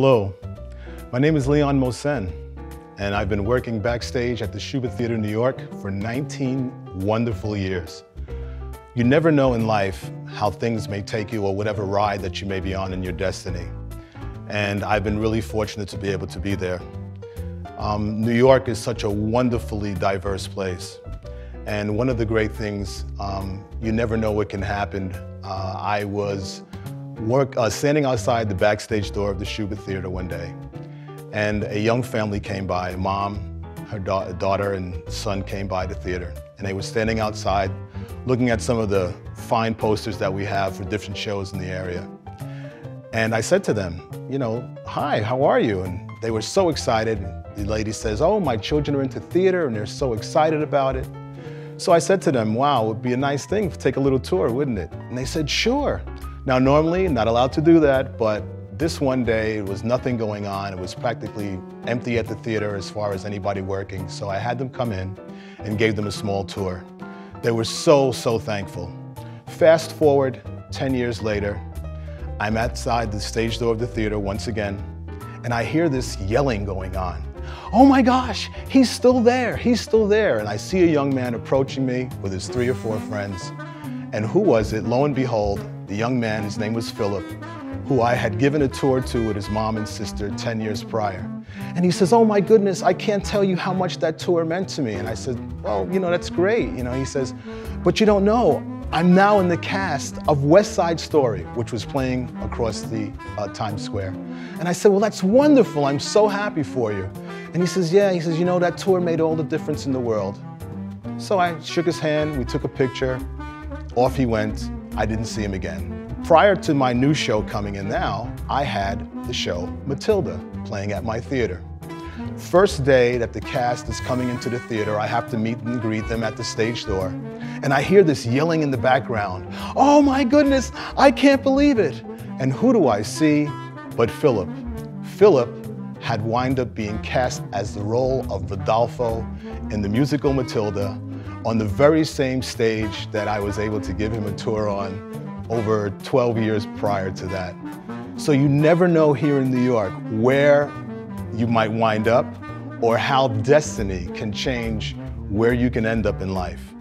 Hello, my name is Leon Mossen, and I've been working backstage at the Shubert Theater in New York for 19 wonderful years. You never know in life how things may take you or whatever ride that you may be on in your destiny. And I've been really fortunate to be able to be there. Um, New York is such a wonderfully diverse place. And one of the great things, um, you never know what can happen. Uh, I was work, uh, standing outside the backstage door of the Shubert Theater one day, and a young family came by. Mom, her da daughter, and son came by the theater, and they were standing outside looking at some of the fine posters that we have for different shows in the area. And I said to them, you know, hi, how are you? And they were so excited. The lady says, oh, my children are into theater and they're so excited about it. So I said to them, wow, it would be a nice thing to take a little tour, wouldn't it? And they said, sure. Now, normally, not allowed to do that, but this one day, it was nothing going on. It was practically empty at the theater as far as anybody working. So I had them come in and gave them a small tour. They were so, so thankful. Fast forward 10 years later, I'm outside the stage door of the theater once again, and I hear this yelling going on. Oh my gosh, he's still there, he's still there. And I see a young man approaching me with his three or four friends. And who was it? Lo and behold, the young man, his name was Phillip, who I had given a tour to with his mom and sister 10 years prior. And he says, oh my goodness, I can't tell you how much that tour meant to me. And I said, well, you know, that's great. You know, he says, but you don't know, I'm now in the cast of West Side Story, which was playing across the uh, Times Square. And I said, well, that's wonderful. I'm so happy for you. And he says, yeah, he says, you know, that tour made all the difference in the world. So I shook his hand, we took a picture, off he went. I didn't see him again. Prior to my new show coming in now, I had the show Matilda playing at my theater. First day that the cast is coming into the theater, I have to meet and greet them at the stage door. And I hear this yelling in the background. Oh my goodness, I can't believe it. And who do I see but Phillip? Phillip had wind up being cast as the role of Rudolpho in the musical Matilda on the very same stage that I was able to give him a tour on over 12 years prior to that. So you never know here in New York where you might wind up or how destiny can change where you can end up in life.